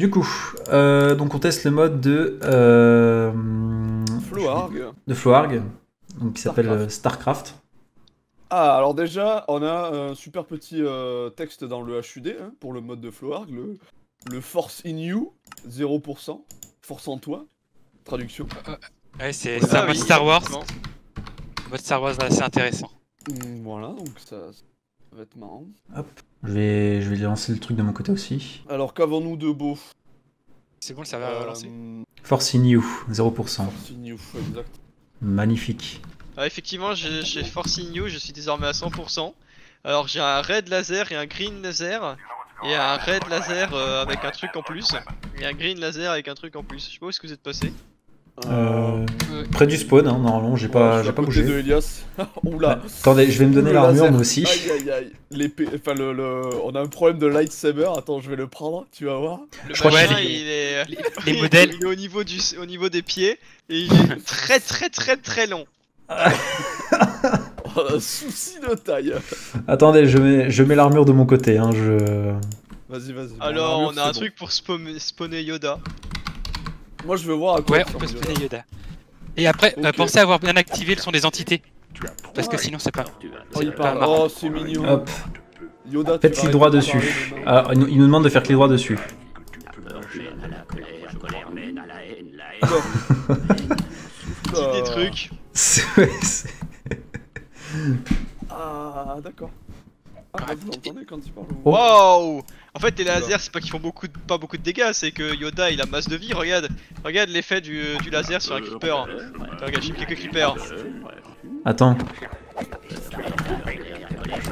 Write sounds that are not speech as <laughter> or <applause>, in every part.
Du coup, euh, donc on teste le mode de euh, Floarg. de Floarg, donc qui s'appelle Starcraft. euh, Starcraft. Ah, alors déjà, on a un super petit euh, texte dans le HUD hein, pour le mode de Floarg, le, le Force in You, 0%, Force en toi, traduction. Ouais, c'est Ouais, c'est un ah mode oui, Star Wars. Mode Star Wars assez intéressant. Voilà, donc ça, ça va être marrant. Je vais, je vais lancer le truc de mon côté aussi. Alors qu'avons-nous de beau? C'est bon, le serveur va Euh, lancer. Force in You, 0%. Force in You, exact. Magnifique. Ah, effectivement, j'ai j'ai Force in You, je suis désormais à 100%. Alors j'ai un red laser et un green laser. Et un red laser euh, avec un truc en plus. Et un green laser avec un truc en plus. Je sais pas où est-ce que vous êtes passé. Euh, près du spawn, hein, normalement, j'ai pas, j'ai à pas bougé. de Elias. <laughs> Oula. Attendez, je vais me donner l'armure moi aussi. Aïe aïe aïe. L'épée, enfin le, le- on a un problème de lightsaber. Attends, je vais le prendre. Tu vas voir. Le Je crois machin, que les- il est. les <laughs> modèles- Il est au niveau, du, au niveau des pieds. Et il est <laughs> très très très très long. Oh, souci de taille. Attendez, je mets, je mets l'armure de mon côté. Hein, je... Vas-y, vas-y. Alors on a un truc pour spawn- spawner Yoda. Moi, je veux voir à quoi Ouais, on peut spawner Yoda. Et après, euh, pensez à avoir bien activé le son des entités. Parce que sinon, c'est pas. Oh, il c'est pas parle. marrant. Oh, c'est mignon. Hop, Yoda, faites clic droit dessus. Alors, il nous- il nous demande de faire clic droit dessus. Des trucs. <laughs> Ah, d'accord. Ah, bah, vous l'entendez quand il parle Oh. Waouh En fait les lasers c'est pas qu'ils font beaucoup de, pas beaucoup de dégâts, c'est que Yoda il a masse de vie, regarde Regarde l'effet du, du laser sur un creeper. Attends, regarde j'ai mis quelques creepers. Attends.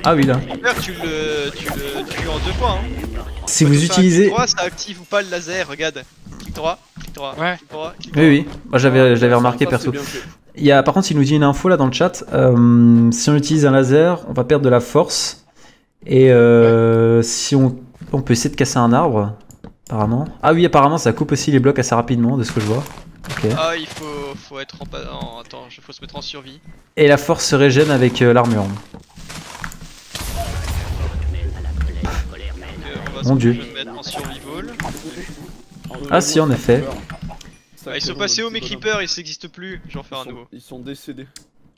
Ah oui, là. Creeper tu le, tu le tues en deux fois hein. Si Quand vous utilisez... clic droit ça active ou pas le laser, regarde. Clic droit, clic droit, Ouais. clic droit, clic Oui, droit. oui. Moi, j'avais, je l'avais remarqué Ça, perso. Il y a, par contre, il nous dit une info là dans le chat. Euh, si on utilise un laser, on va perdre de la force. Et euh, si on, on peut essayer de casser un arbre, apparemment. Ah oui, apparemment, ça coupe aussi les blocs assez rapidement, de ce que je vois. Ok. Ah il faut, faut être en... Attends, il faut se mettre en survie. Et la force se régène avec euh, l'armure. Donc, on va Mon se Dieu. mettre en survival. Ah si, en effet. Ah, ils sont passés où mes creepers Ils n'existent plus, j'en fais un nouveau. Ils sont décédés.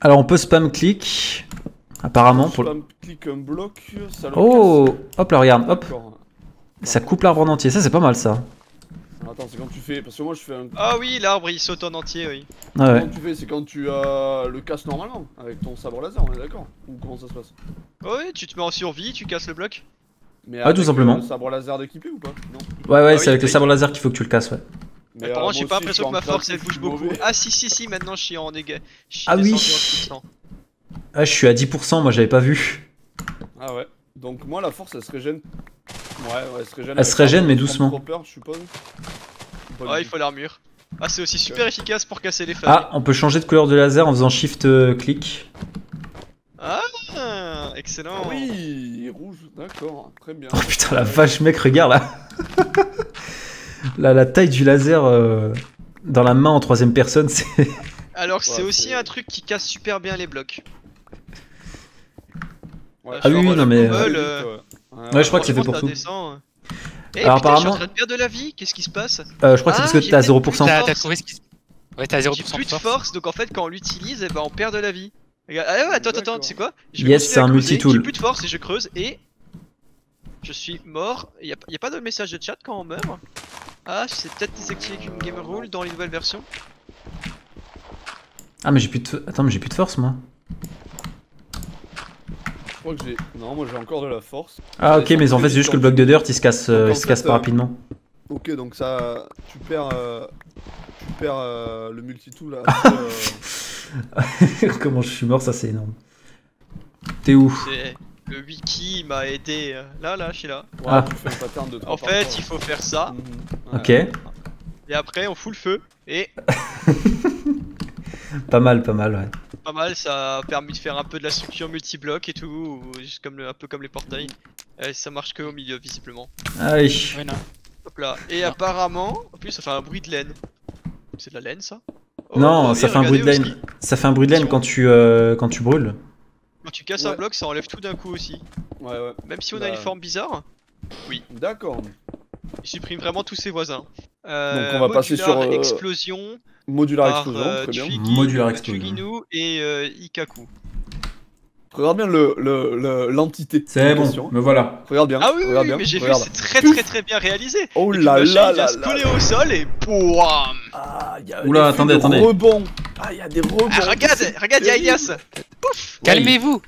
Alors, on peut spam clic. Apparemment, pour le... Oh Hop là, regarde, hop. Ça coupe l'arbre en entier. Ça, c'est pas mal, ça. Attends, c'est quand tu fais. Parce que moi, je fais un. Ah oui, l'arbre il saute en entier, oui. Ah ouais. Comment tu fais C'est quand tu as le casses normalement, avec ton sabre laser, on est d'accord Ou comment ça se passe Oh oui, tu te mets en survie, tu casses le bloc. Mais Ah, tout avec, simplement. euh, Le sabre laser d'équipé ou pas Non. Ouais, ouais, Ah c'est oui, avec le sabre laser qu'il faut que tu le casses, ouais. Mais Mais euh, j'ai pas l'impression que ma force elle bouge beaucoup. Ah si, si, si, maintenant je suis en dégâts. Je suis Ah oui. Ah, je suis à 10%, moi, j'avais pas vu. Ah ouais. Donc moi, la force, elle se régène. Ouais, ouais, elle se régène. Elle se régène, mais doucement. Je suppose. Ouais, il faut l'armure. Ah, c'est aussi super efficace pour casser les feuilles. Ah, on peut changer de couleur de laser en faisant shift euh, clic. Ah, excellent. Ah oui, rouge, d'accord, très bien. <laughs> Oh putain, la vache, mec, regarde là. <laughs> la, la taille du laser euh, dans la main en troisième personne, c'est. Alors, c'est Ouais, aussi un truc qui casse super bien les blocs. Ouais, Ah oui, Genre, oui, le non, mais, Google, euh, euh, ouais. Ouais, je crois que c'est fait pour ça tout. descend. Eh, Alors, putain, je suis apparemment- en train de perdre de la vie, qu'est-ce qui se passe? Euh, je crois que c'est Ah, parce que à peut-être 0%. plus T'as force. t'as trouvé ce qui. Ouais, t'as J'ai 0% plus de force. donc en fait, quand on l'utilise, eh ben, on perd de la vie. Ah ouais, attends, attends, tu sais quoi? Je Yes, c'est un multi-tool. J'ai plus de force et je creuse et. Je suis mort. Il y a, pas de message de chat quand on meurt? Ah, c'est peut-être désactivé Game Game Rule dans les nouvelles versions. Ah, mais j'ai plus de. Attends, mais j'ai plus de force, moi. Je crois que j'ai. Non, moi j'ai encore de la force. Ah, ok, mais en fait, c'est juste que le bloc de dirt il se casse, euh, il se casse pas euh, rapidement. Ok, donc ça. Tu perds. euh, Tu perds euh, le multitool là. euh, <laughs> Comment je suis mort, ça c'est énorme. T'es où. Le wiki m'a aidé. euh, Là, là, je suis là. ouais, Ah. tu fais un pattern de En fait, il faut faire ça. Mhm, ouais. Ok, Et après, on fout le feu. Et <laughs> pas mal, pas mal, ouais. Pas mal, ça a permis de faire un peu de la structure multi-bloc et tout. ou Juste comme le- un peu comme les portails. Ça marche que au milieu, visiblement. Allez. Ouais, non. Hop là. Et apparemment, en plus, ça fait un bruit de laine. C'est de la laine, ça Oh, Non, ça oui, fait un bruit de laine. Ça fait un bruit de laine quand tu, euh, quand tu brûles. Quand tu casses un bloc, ça enlève tout d'un coup aussi. Ouais, ouais. Même si on a Bah. une forme bizarre. D'accord. Il supprime vraiment tous ses voisins. Euh, Donc on va passer sur, euh, Explosion Modular par explosion, euh, très bien. Modular Explosion. Twiginu et euh, Ikaku. Regarde bien le le- le- l'entité. C'est bon, me voilà. Regarde bien. Ah oui, oui, regarde oui, bien. mais j'ai vu, c'est très très très bien réalisé. Oh là là il là se là. coller au sol et boum Ah, il y a Oula, attendez, de attendez. Rebond. Ah, il y a des rebonds. Ah, regarde, regarde, il y a. Elias Pouf Calmez-vous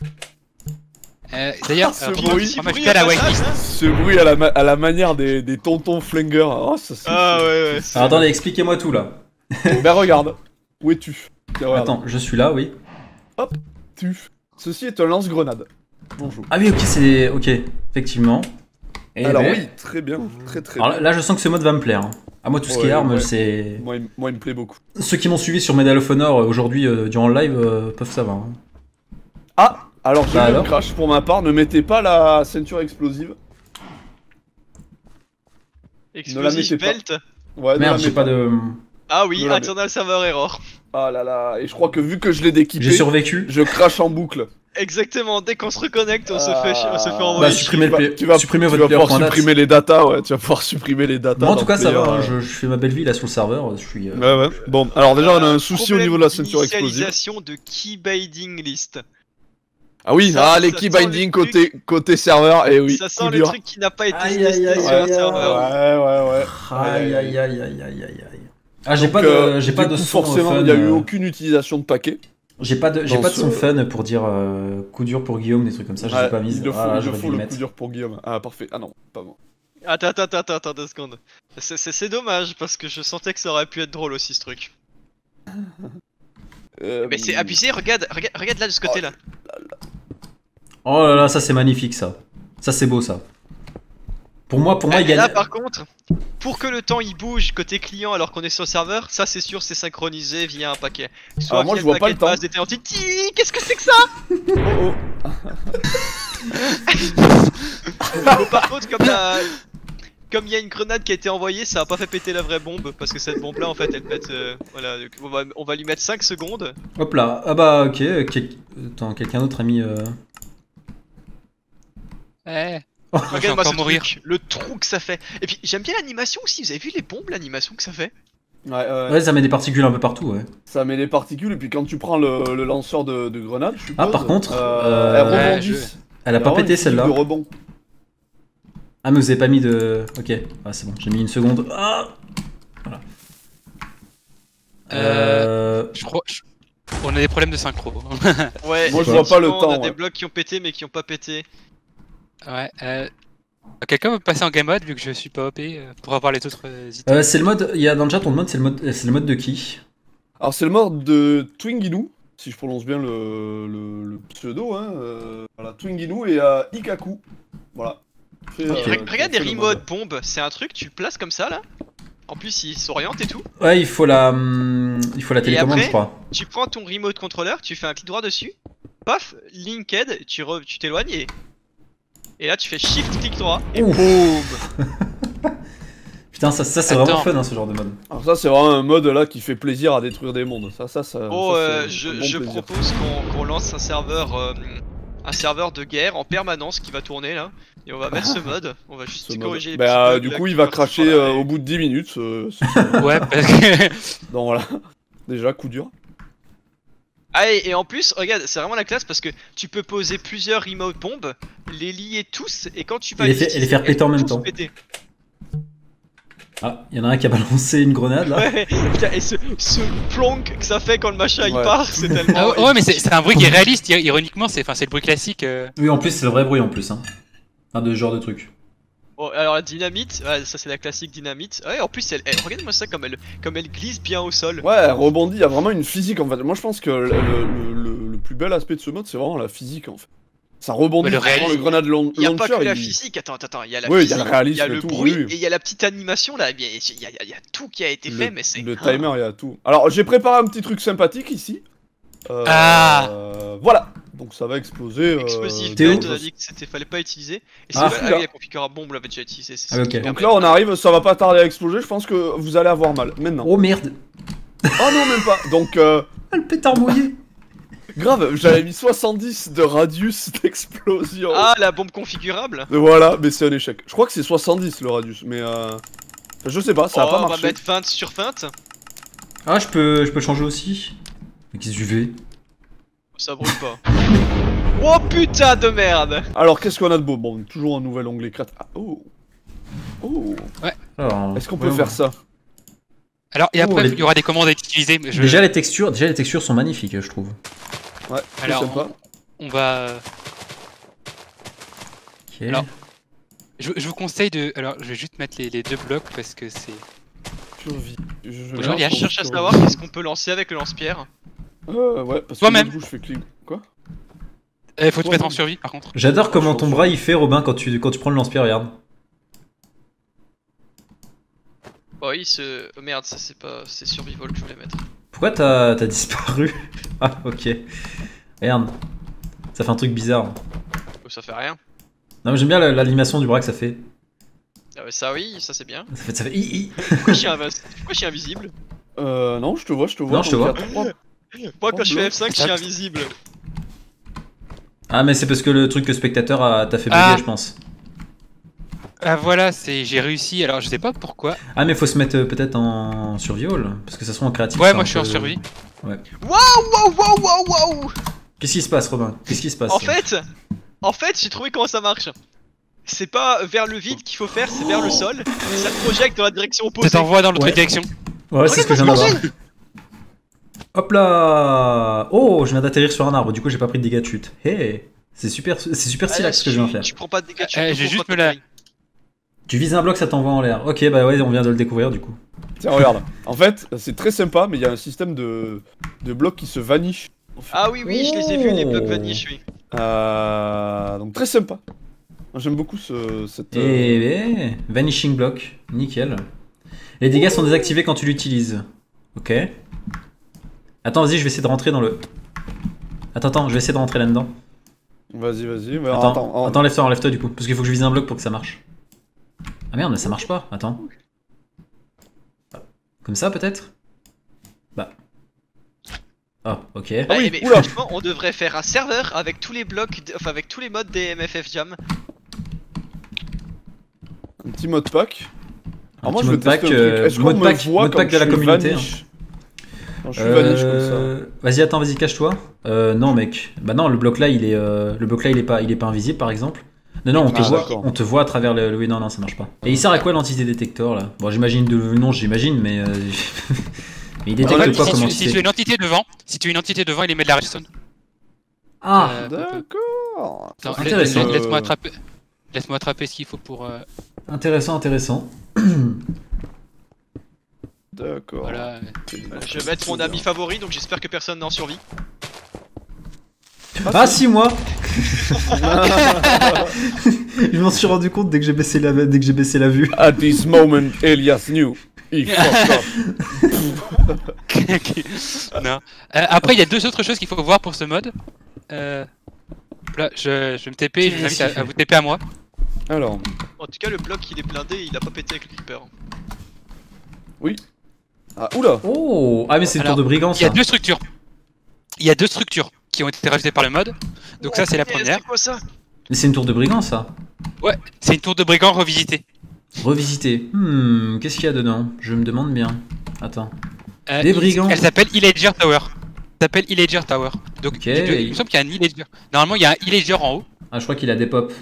euh, D'ailleurs, ce euh, bruit. à la au passage, whitelist. Ce bruit à la, ma- à la manière des, des tontons flingueurs. Oh, ça. Ah ouais, ouais. Alors attendez, expliquez-moi tout là. ben regarde. Où es-tu? Attends, je suis là, oui. Tu. Ceci est un lance-grenade. Bonjour. Ah oui, ok, c'est. Ok, effectivement. Et Alors ben- oui, très bien, très très Alors bien. là, là, je sens que ce mode va me plaire. hein. Ah, moi, tout ce qui est armes, ouais. c'est. Moi, il, moi, il me plaît beaucoup. Ceux qui m'ont suivi sur Medal of Honor euh, aujourd'hui euh, durant le live euh, peuvent savoir. hein. Ah Alors, j'ai Bah crash pour ma part. Ne mettez pas la ceinture explosive. Explosive mettez pas. belt. Ouais, Merde, j'ai pas de. Ah oui, Ne internal server error. Ah là là. Et je crois que vu que je l'ai déquipé, J'ai survécu. je crache en boucle. Exactement, dès qu'on se reconnecte, on se fait, on se fait Ah. envoyer. Bah, supprimez le Tu vas- play- tu vas, supprimez tu votre vas pouvoir supprimer les datas, ouais. Tu vas pouvoir supprimer les datas. Moi, en tout cas, ça va. hein. Je, je fais ma belle vie là sur le serveur. Je suis. euh, Ouais, ouais. Bon, alors déjà, on a un souci au niveau de la ceinture explosive. de key binding list. Ah oui, Ça, ah, les ça key sent les binding trucs. côté, côté serveur, et oui. ça coup sent les dur. trucs qui n'a pas été Aïe, testé aïe, aïe, sur le serveur. Ouais, ouais, ouais. Aïe aïe aïe aïe aïe aïe aïe. Ah, j'ai pas de, euh, j'ai pas de coup, son forcément, fun. il n'y a eu euh, aucune utilisation de paquet. J'ai pas de, j'ai dans pas de son ce- fun pour dire euh, coup dur pour Guillaume, des trucs comme ça. Je les ai Ouais, pas mis. il le faut, Ah, il le faut le coup dur pour Guillaume. Ah, parfait. Ah non, pas bon. Attends, attends, attends, attends, deux secondes. C'est- C'est c'est dommage parce que je sentais que ça aurait pu être drôle aussi ce truc. Euh, Mais c'est abusé, regarde, regarde, regarde là de ce côté là. Oh là là, ça c'est magnifique ça. Ça c'est beau ça. Pour moi, pour moi, il Et là gagne. par contre, pour que le temps il bouge côté client alors qu'on est sur le serveur, ça c'est sûr c'est synchronisé via un paquet. Soit Alors moi, je vois le pas paquet le de temps. Qu'est-ce que c'est que ça? Oh, oh. <laughs> Par contre comme la... Comme il y a une grenade qui a été envoyée, ça a pas fait péter la vraie bombe parce que cette bombe là en fait elle pète. euh, voilà, on va, on va lui mettre 5 secondes. Hop là. Ah bah ok. quel- Attends, quelqu'un d'autre a mis. euh, Eh, vais Regarde-moi ce mourir. truc, le trou que ça fait. Et puis j'aime bien l'animation aussi, vous avez vu les bombes, l'animation que ça fait? Ouais, ouais. Ouais, ça met des particules un peu partout. Ouais. Ça met des particules, et puis quand tu prends le, le lanceur de, de grenade, je suppose, Ah, par contre, euh, euh, ouais, rebondissent. Elle a pas pété celle-là. de rebond. Ah mais vous avez pas mis de. Ok. Ah c'est bon. J'ai mis une seconde. Ah. Voilà. Euh... Je crois. je- On a des problèmes de synchro. Ouais, Moi, je vois pas le effectivement, On temps, a ouais. des blocs qui ont pété mais qui ont pas pété. Ouais. Euh... Quelqu'un veut passer en game mode vu que je suis pas OP euh, pour avoir les autres euh, items? euh, c'est le mode. Il y a dans le chat on demande c'est le mode. C'est le mode de qui? Alors c'est le mode de Twinginu, si je prononce bien le, le- le pseudo, hein. euh, voilà, Twinginu et euh, Ikaku. Voilà. Euh, regarde le remote mode. bombes, c'est un truc, tu le places comme ça là. En plus, il s'oriente et tout. Ouais, il faut la. hum, Il faut la télécommande, après je crois. Tu prends ton remote controller, tu fais un clic droit dessus, paf, linked, tu re- tu t'éloignes et. Et là, tu fais shift clic droit et Ouf. boum <laughs> Putain, ça, ça c'est vraiment fun hein, ce genre de mode. Alors ça c'est vraiment un mode là qui fait plaisir à détruire des mondes. Ça, ça, ça. Oh, ça, euh, je, bon je propose qu'on lance un serveur, euh, un serveur de guerre en permanence qui va tourner là, et on va mettre ce mode. On va juste corriger les Bah, euh, du coup il va cracher euh, au bout de 10 minutes. euh, <laughs> Ouais, <laughs> parce que. Donc voilà. Déjà coup dur. Ah et, et en plus, regarde, c'est vraiment la classe parce que tu peux poser plusieurs remote bombes, les lier tous, et quand tu vas les les faire péter en même temps. péter. Ah, il y en a un qui a <laughs> balancé une grenade là. Ouais, putain, et ce, ce plonk que ça fait quand le machin il part, c'est <laughs> tellement. Ah ouais, ouais, mais c'est c'est un bruit qui est réaliste. ir- Ironiquement, c'est enfin, c'est le bruit classique. euh. Oui, en plus c'est le vrai bruit en plus. Hein. Enfin, de ce genre de truc. Bon, alors la dynamite, ouais, ça c'est la classique dynamite. Ouais, en plus, elle, elle- regarde-moi ça comme elle, comme elle glisse bien au sol. Ouais, elle rebondit, il y a vraiment une physique en fait. Moi je pense que le, le- le- le plus bel aspect de ce mode c'est vraiment la physique en fait. Ça rebondit, le réalisme- le grenade lon- Il n'y a pas que la il- physique, attends, attends, il y a la Oui, il y a physique, le réalisme il y a et le tout, bruit, oui. et il y a la petite animation là, il y a, il y a- il y a tout qui a été le, fait, mais c'est... le timer, il y a tout. Alors j'ai préparé un petit truc sympathique ici. Euh, Ah. euh, Voilà, donc ça va exploser. euh, Explosive Théo. on a dit que c'était fallait pas utiliser. Et c'est Ah, ah, la configurable bombe l'avait déjà utilisé. c'est Ah, Donc là on arrive, ça va pas tarder à exploser, je pense que vous allez avoir mal. Maintenant. Oh merde Oh non, même pas. Donc euh, Ah, Le pétard mouillé Grave, j'avais mis 70 de radius <laughs> d'explosion. Ah, la bombe configurable voilà, mais c'est un échec. Je crois que c'est 70 le radius, mais euh... Je sais pas, ça a Oh, pas On va marché. mettre 20 sur 20. Ah, je peux, je peux changer aussi. Mais qu'est-ce que je vais Ça brûle pas. <laughs> Oh putain de merde Alors, qu'est-ce qu'on a de beau? Bon, toujours un nouvel onglet crête. Ah, oh Oh Alors, Est-ce qu'on peut faire ça? Alors, et Oh, après, les- il y aura des commandes à utiliser. mais je- Déjà les textures, déjà les textures sont magnifiques, je trouve. Ouais, Alors, sympa. on va. Ok. Alors, Je, je vous conseille de. Alors, je vais juste mettre les, les deux blocs parce que c'est. Survie. Je, je je cherche à savoir qu'est-ce qu'on peut lancer avec le lance-pierre. Euh, ouais, parce que Toi-même. du coup, je fais clic. Quoi Il faut te mettre en survie par contre. J'adore comment ton bras il fait, Robin, quand tu, quand tu prends le lance-pierre, regarde. Oh oui, ce. oh, merde, ça c'est pas. C'est survival que je voulais mettre. Pourquoi t'as t'as disparu <laughs> Ah, ok. Regarde. Ça fait un truc bizarre. Oh, ça fait rien. Non, mais j'aime bien la- l'animation du bras que ça fait. Ah ouais, ça oui, ça c'est bien. Ça fait, ça fait hi, hi. Pourquoi je suis, invis- Pourquoi je suis invisible? Euh, non, je te vois, je te vois. Non, je te vois. trois- Moi quand je fais blocs. F5, je suis invisible. Ah, mais c'est parce que le truc que spectateur a- t'a fait bugger, Ah. je pense. Ah voilà, c'est j'ai réussi. Alors, je sais pas pourquoi. Ah, mais faut se mettre euh, peut-être en survival. Parce que ça se trouve en créatif. Ouais, moi je suis en survie. Waouh, waouh, waouh, waouh, waouh Qu'est-ce qui se passe, Robin? Qu'est-ce qui se passe? En fait, en fait, j'ai trouvé comment ça marche. C'est pas vers le vide qu'il faut faire, c'est vers le sol. Ça te projette dans la direction Ça opposée. t'envoie dans l'autre Ouais. direction. Ouais, c'est ce que je viens d'avoir. Hop là Oh, je viens d'atterrir sur un arbre, du coup j'ai pas pris de dégâts de chute. Hey C'est super, c'est super Ah, stylé ce que je viens de faire. Tu prends pas de dégâts, tu Euh, te j'ai juste me la- Tu vises un bloc, ça t'envoie en l'air. Ok, bah ouais, on vient de le découvrir du coup. Tiens, regarde. En fait, c'est très sympa, mais il y a un système de, de blocs qui se vanish. Ah oui, oui, je les ai vus, les blocs Oh. vanish, oui. Euh, donc très sympa. J'aime beaucoup ce, cette. euh, Et vanishing block, nickel. Les dégâts sont désactivés quand tu l'utilises. Ok. Attends, vas-y, je vais essayer de rentrer dans le. Attends, attends, je vais essayer de rentrer là-dedans. Vas-y, vas-y. mais Attends, attends, attends, en- lève-toi, lève-toi du coup, parce qu'il faut que je vise un bloc pour que ça marche. Ah merde, mais ça marche pas. Attends. Comme ça peut-être? Bah. Ah, ok. Ah oui, Eh, mais oula. franchement, on devrait faire un serveur avec tous les blocs, de- enfin avec tous les modes des MFF Jam. un petit mode pack. Un Alors moi, petit je pack, tester un truc. euh, Est-ce qu'on mode me pack, voit de la communauté. Vanish Quand je suis vanish comme ça. Euh, Vas-y, attends, vas-y, cache-toi. Euh, non, mec. Bah non, le bloc là, il est, euh, le bloc là, il est pas, il est pas invisible, par exemple. Non, non, on te Ah, voit, on te voit à travers le. Oui, non, non, ça marche pas. Et il sert à quoi l'entité détecteur là? Bon, j'imagine de non, j'imagine, mais. euh, <laughs> mais il détecte quoi si, comme tu, si tu as entité une entité devant, si tu as une entité devant, il émet de la redstone. Ah, Euh, D'accord. Intéressant. la- Laisse-moi attraper. Laisse-moi attraper ce qu'il faut pour. euh, intéressant, intéressant. <clears throat> D'accord. voilà. Je vais mettre mon ami favori, donc j'espère que personne n'en survit. Ah si moi <laughs> Je m'en suis rendu compte dès que j'ai baissé la dès que j'ai baissé la vue. At this moment, Elias knew. He <laughs> fucked up. Ok. non. Euh, après, il y a deux autres choses qu'il faut voir pour ce mode. Euh, là, je, je vais me TP, je vous invite à, à vous TP à moi. Alors, En tout cas, le bloc il est blindé, il a pas pété avec le creeper. Ah, oula. Oh Ah mais c'est le tour de brigand Il y a ça. deux structures. Il y a deux structures qui ont été rajoutées par le mode. Donc ça, c'est la première. C'est quoi ça Mais c'est une tour de brigand ça. C'est une tour de brigand revisitée. Revisiter. Hmm, qu'est-ce qu'il y a dedans? Je me demande bien. Attends. Euh, Des brigands. Elle s'appelle Illager Tower. Elle s'appelle Illager Tower. Donc, Ok. il, il me semble qu'il y a un Illager. Normalement, il y a un Illager en haut. Ah je crois qu'il a des pop.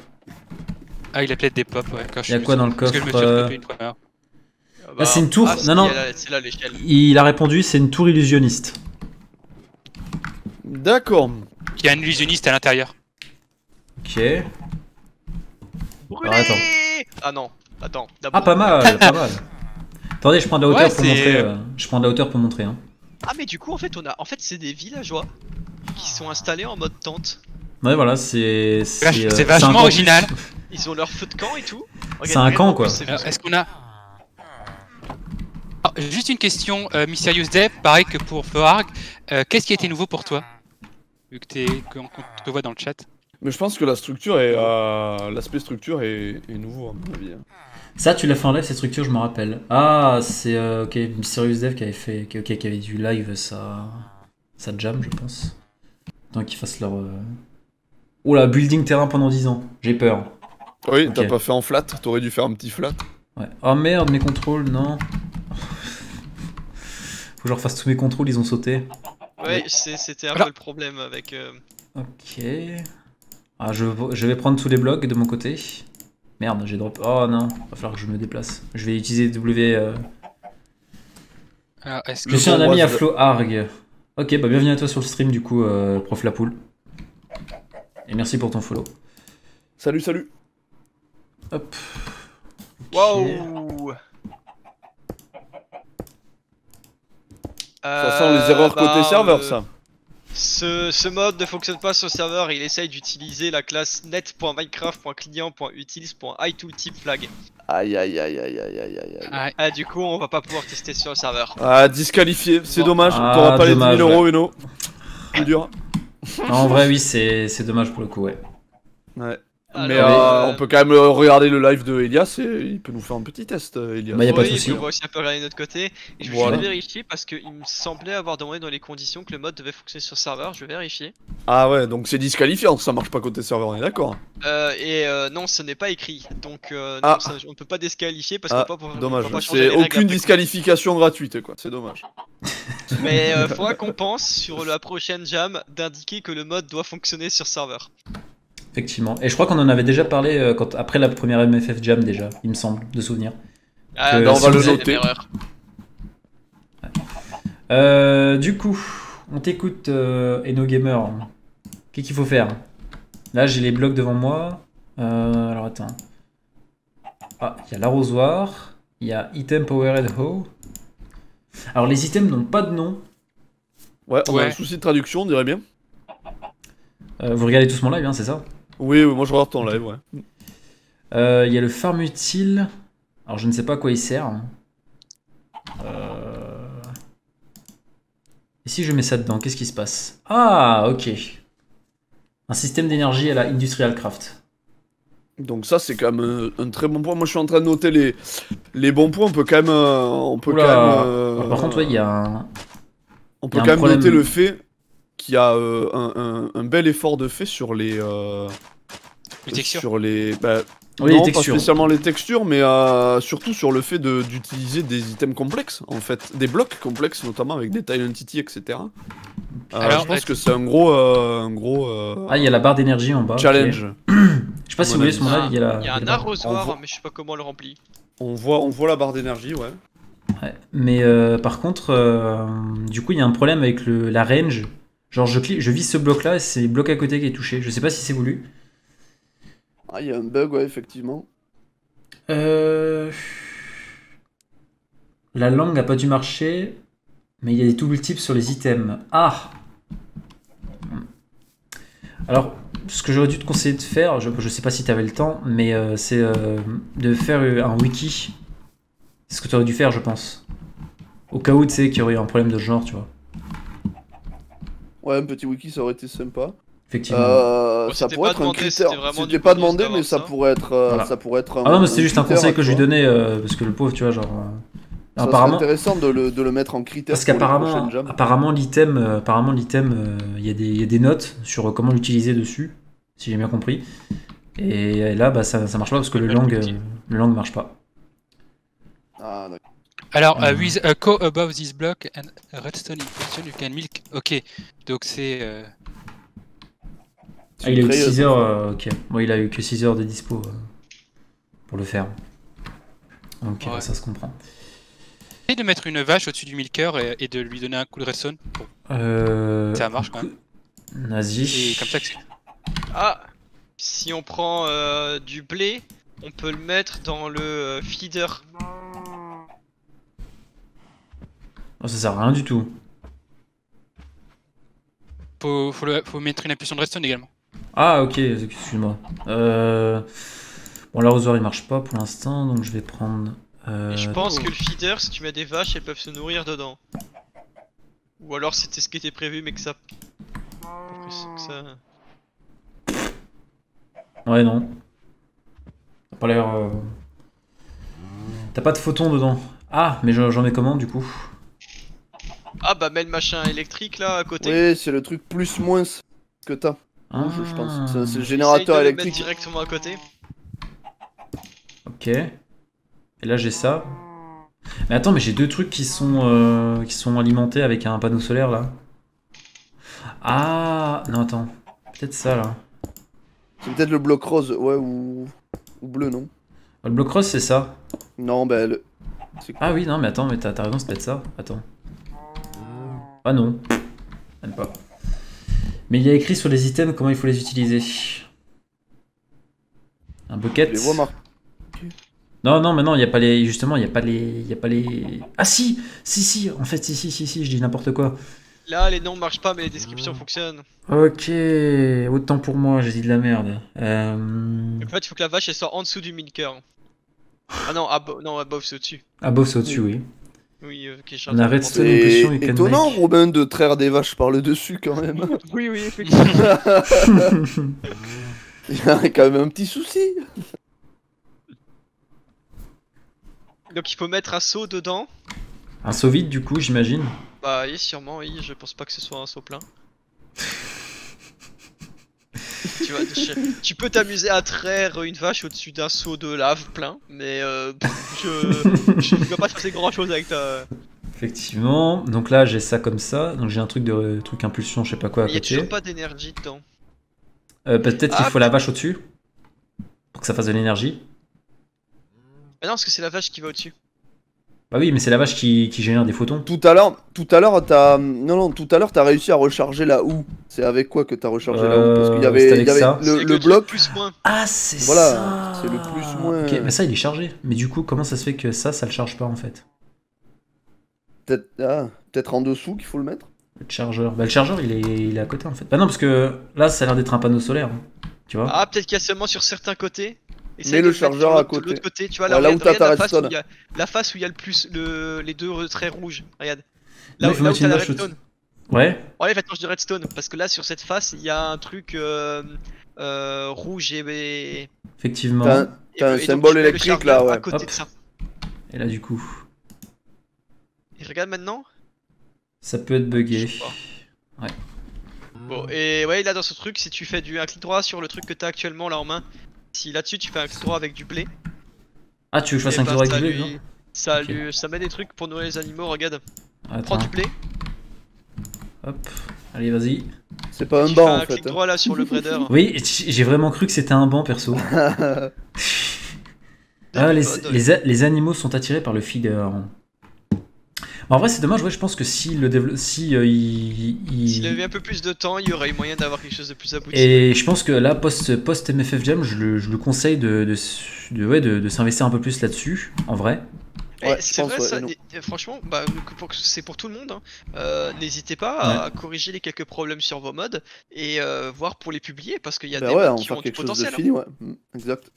Ah, il a peut-être des pop, ouais. Quand je Il y a quoi dans le Parce que je me coffre Ah Ah, c'est une tour ah, Non, non. il a la- C'est là l'échelle. Il a répondu c'est une tour illusionniste. D'accord. Il y a un illusionniste à l'intérieur. Ok. Brûlé attends. Ah non, attends. d'abord- Ah pas mal, pas mal. Attendez, je prends de la hauteur Ouais, pour c'est- montrer. euh, Je prends de la hauteur pour montrer. Hein. Ah mais du coup en fait on a en fait c'est des villageois qui sont installés en mode tente. Ouais voilà, c'est. C'est euh, vachement original. Ils ont leur feu de camp et tout. C'est un camp, quoi. Est-ce qu'on a. Juste une question, euh, Mysterious Dev, pareil que pour Floarg. Euh, Qu'est-ce qui a été nouveau pour toi Vu que t'es qu'on te voit dans le chat? Mais je pense que la structure est. euh, L'aspect structure est... est nouveau, à mon avis. hein. Ça, tu l'as fait en live, cette structure, je me rappelle. Ah, c'est euh, ok, Mysterious Dev qui avait fait, qui, ok, qui avait du live, ça, ça jam, je pense. Tant qu'ils fassent leur. euh... Oula, building terrain pendant 10 ans. J'ai peur. Oui, t'as pas fait en flat, t'aurais dû faire un petit flat. Ouais. Oh merde, mes contrôles, non. Faut que je refasse tous mes contrôles, ils ont sauté. Ouais, c'était un peu le problème avec. euh, Ok. Ah, je, je vais prendre tous les blocs de mon côté. Merde, j'ai drop. Oh non, va falloir que je me déplace. Je vais utiliser W. euh, Alors, Je que. suis un ami à Flo Arg. Ok, bah bienvenue à toi sur le stream du coup, euh, prof Lapoule. Et merci pour ton follow. Salut, salut. Hop. Waouh Ça sent les erreurs côté serveur, ça. Euh, Ce, ce mode ne fonctionne pas sur le serveur, il essaye d'utiliser la classe net.minecraft.client.utils.itooltip flag. Aïe, aïe, aïe, aïe, aïe, aïe, aïe. Ah, Ah, du coup, on va pas pouvoir tester sur le serveur. Ah, disqualifié, c'est Bon. dommage. Ah, T'auras pas dommage, les 10 000 euros. Uno. C'est dur. Non, en vrai, oui, c'est c'est dommage pour le coup, ouais. Ouais. Alors, Mais euh, euh, on peut quand même regarder le live de Elias et il peut nous faire un petit test, euh, Elias. Bah, y a pas de oui, souci. on va aussi un peu regarder de notre côté. Et je vais Voilà. vérifier parce qu'il me semblait avoir demandé dans les conditions que le mode devait fonctionner sur serveur. Je vais vérifier. Ah ouais, donc c'est disqualifiant, ça marche pas côté serveur, on est d'accord. Euh, et euh, non, ce n'est pas écrit. Donc, euh, non, Ah. ça, on ne peut pas désqualifier parce Ah, qu'on peut pas, on Dommage, peut pas changer c'est aucune disqualification gratuite, quoi. C'est dommage. <laughs> Mais euh, <laughs> faudra qu'on pense sur la prochaine jam d'indiquer que le mode doit fonctionner sur serveur. Effectivement. Et je crois qu'on en avait déjà parlé euh, quand, après la première MFF Jam déjà, il me semble, de souvenir. Ah, Que bah, on va c'est le noter. Euh, du coup, on t'écoute, euh, Eno Gamer. Qu'est-ce qu'il faut faire? Là, j'ai les blocs devant moi. Euh, alors attends. Ah, il y a l'arrosoir. Il y a item powered hoe. Alors les items n'ont pas de nom. Ouais, on a un souci de traduction, on dirait bien. Euh, vous regardez tous mon live, hein, c'est ça? Oui, oui, moi je regarde ton live, ouais. Euh, Il y a le farm utile. Alors je ne sais pas à quoi il sert. Euh... Et si je mets ça dedans, qu'est-ce qui se passe? Ah, ok. Un système d'énergie à la Industrial Craft. Donc ça c'est quand même euh, un, très bon point. Moi je suis en train de noter les, les bons points. On peut quand même, euh, on peut Oula. quand même, Par contre, ouais, il y a un... on peut quand même problème. noter le fait qu'il y a euh, un, un- un bel effort de fait sur les, euh, Les textures. sur les, bah, Oui, non, les textures. pas spécialement les textures, mais euh, surtout sur le fait de- d'utiliser des items complexes, en fait, des blocs complexes, notamment avec des tile entity, etc. Euh, Alors, je pense que c'est un gros, euh, un gros euh, Ah, il y a la barre d'énergie en bas. challenge. <clears throat> Je sais pas si vous voyez mon live, il y a la... Il y a un arrosoir, On voit- mais je sais pas comment on le remplit. On voit, on voit la barre d'énergie, ouais. Ouais. Mais euh, par contre, euh, du coup, il y a un problème avec le, la range. Genre, je, clique, je vise ce bloc-là et c'est le bloc à côté qui est touché. Je sais pas si c'est voulu. Ah, il y a un bug, ouais, effectivement. Euh... La langue n'a pas dû marcher, mais il y a des tooltips sur les items. Ah Alors, ce que j'aurais dû te conseiller de faire, je, je sais pas si tu avais le temps, mais euh, c'est euh, de faire euh, un wiki. C'est ce que tu aurais dû faire, je pense. Au cas où, tu sais, qu'il y aurait eu un problème de genre, tu vois. Ouais, un petit wiki, ça aurait été sympa. Effectivement. Euh, Bon, ça pourrait être un critère. c'était pas demandé, mais ça ça. pourrait être, euh, Voilà. ça pourrait être. ah non, mais c'était juste un conseil que je lui donnais, euh, parce que le pauvre, tu vois, genre... euh, Ça apparemment... intéressant de le, de le mettre en critère. Parce qu'apparemment, apparemment l'item, apparemment l'item, euh, il y, a des- il y a des notes sur comment l'utiliser dessus, si j'ai bien compris. Et là, bah, ça, ça marche pas parce que le euh, le langue marche pas. Ah, d'accord. Alors, Euh. uh, with a co above this block and a redstone in position, you can milk. Ok, donc c'est. euh, Ah, il a eu que Très, 6 euh, heures, euh, ok. Bon, il a eu que 6 heures de dispo euh, pour le faire. Donc euh, Ouais. ça se comprend. Essaye de mettre une vache au-dessus du milker et, et de lui donner un coup de redstone. Pour... Euh, Ça marche quand même. Nazi. Et comme ça, que c'est- Ah Si on prend euh, du blé, on peut le mettre dans le euh, feeder. Oh, ça sert à rien du tout. faut, faut, le- faut mettre une impulsion de redstone également. Ah ok, excuse-moi. Euh... Bon, l'arrosoir il marche pas pour l'instant, donc je vais prendre... euh, Et je pense que le feeder, si tu mets des vaches, elles peuvent se nourrir dedans. Ou alors c'était ce qui était prévu, mais que ça. que ça... Ouais, non. T'as pas l'air. euh, T'as pas de photon dedans. Ah, mais j'en j'en mets comment du coup? Ah bah mets le machin électrique là à côté. Oui, c'est le truc plus moins. que t'as. Ah, Rouge, je pense. C'est- le générateur de le mettre électrique. directement à côté. Ok. Et là j'ai ça. Mais attends, mais j'ai deux trucs qui sont euh, qui sont alimentés avec un panneau solaire là. Ah non attends, peut-être ça là. C'est peut-être le bloc rose, ouais, ou, ou bleu, non? Le bloc rose c'est ça. Non, bah, le... Ah oui non mais attends mais t'as t'as raison c'est peut-être ça. Attends. Ah non. Même pas. Mais il y a écrit sur les items comment il faut les utiliser. Un je bucket. les vois marqués. Non, non, mais non, il n'y a pas les. Justement, il n'y a pas les. Il y a pas les. Ah si Si, si En fait, si, si, si, si, je dis n'importe quoi. Là, les noms marchent pas, mais les descriptions fonctionnent. Ok, autant pour moi, j'ai dit de la merde. Euh... En fait, il faut que la vache elle soit en dessous du milker. Ah non, abo non above c'est au-dessus. Ah, bof, c'est au-dessus, oui. Oui, euh, ok, je suis On a en train de redstone. C'est étonnant, make. Robin, de traire des vaches par le dessus, quand même. <laughs> Oui, oui, effectivement. <laughs> Il y a quand même un petit souci. Donc il faut mettre un seau dedans. un saut vide, du coup, j'imagine. Bah oui, sûrement, oui, je pense pas que ce soit un seau plein. Tu, vois, je- tu peux t'amuser à traire une vache au-dessus d'un seau de lave plein, mais euh, pff, je, je ne vois pas se passer grand chose avec ta. Effectivement. Donc là, j'ai ça comme ça. Donc j'ai un truc de truc impulsion, je sais pas quoi à Il y a côté. toujours pas d'énergie dedans. Euh, Peut-être qu'il Ah, faut la vache au-dessus. Pour que ça fasse de l'énergie. Ah non, parce que c'est la vache qui va au-dessus. Bah oui, mais c'est la vache qui, qui génère des photons. Tout à l'heure, tout à l'heure, t'as, non, non, tout à l'heure, t'as réussi à recharger la houe. C'est avec quoi que t'as rechargé la houe? Parce qu'il y Euh, avait, y avec avait ça. le, C'est le bloc. plus moins. Ah, c'est Voilà, ça c'est le plus moins. Ok, mais ça, il est chargé. Mais du coup, comment ça se fait que ça, ça le charge pas en fait? Peut-être, ah, peut-être en dessous qu'il faut le mettre? Le chargeur. Bah, le chargeur, il est, il est à côté en fait. Bah non, parce que là, ça a l'air d'être un panneau solaire. hein. Tu vois? Ah, peut-être qu'il y a seulement sur certains côtés. Mets de le chargeur à côté. l'autre côté. Tu vois, Ouais, là, là où t'as ta regarde la, face où redstone. il y a, la face où il y a le plus le, les deux traits rouges. Regarde. Là, Là, où- là où t'as la redstone. Ouais. Ouais, maintenant je dis redstone. Parce que là, sur cette face, il y a un truc euh, euh, rouge et. Effectivement. T'as un- et- T'as un et donc, symbole électrique, là, ouais. À côté Hop. de ça. Et là, du coup, Et regarde maintenant. ça peut être buggé. Pas. Bon, et ouais, là dans ce truc, si tu fais du un clic droit sur le truc que t'as actuellement là en main, si là-dessus tu fais un clic droit avec du blé, Ah, tu veux que je fasse eh un ben, clic droit ça, avec du blé, lui- non ça, Ok. lui- ça met des trucs pour nourrir les animaux. Regarde, prends Attends. du blé, Hop. Allez, vas-y. C'est pas un tu fais banc un en fait. clic droit là sur le breeder. <laughs> Oui, j'ai vraiment cru que c'était un banc perso. hein. <laughs> Ah, les, les, les animaux sont attirés par le feeder. En vrai, c'est dommage, ouais, je pense que si le dévelop... si euh, il, il- S'il avait un peu plus de temps, il y aurait eu moyen d'avoir quelque chose de plus abouti. Et je pense que là, post, post MFF Jam, je le, je le conseille de, de, s- de, ouais, de, de s'investir un peu plus là-dessus, en vrai. Et Ouais, c'est vrai, ouais, ça, et non. et- et franchement, bah, c'est pour tout le monde. hein. Euh, N'hésitez pas à corriger les quelques problèmes sur vos modes et euh, voir pour les publier parce qu'il y a Bah des ouais, modes on qui faire ont du de potentiel. hein. fini, ouais. Mm, Exact.